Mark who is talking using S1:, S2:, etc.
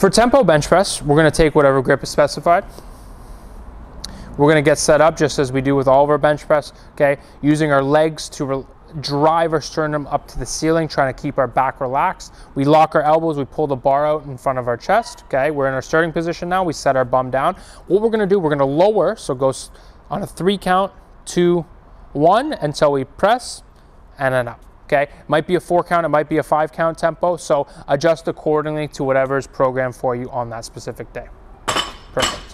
S1: For tempo bench press, we're gonna take whatever grip is specified. We're gonna get set up just as we do with all of our bench press, okay? Using our legs to drive our sternum up to the ceiling, trying to keep our back relaxed. We lock our elbows, we pull the bar out in front of our chest, okay? We're in our starting position now, we set our bum down. What we're gonna do, we're gonna lower, so go on a three count, two, one, until we press, and then up okay? Might be a four count, it might be a five count tempo, so adjust accordingly to whatever is programmed for you on that specific day. Perfect.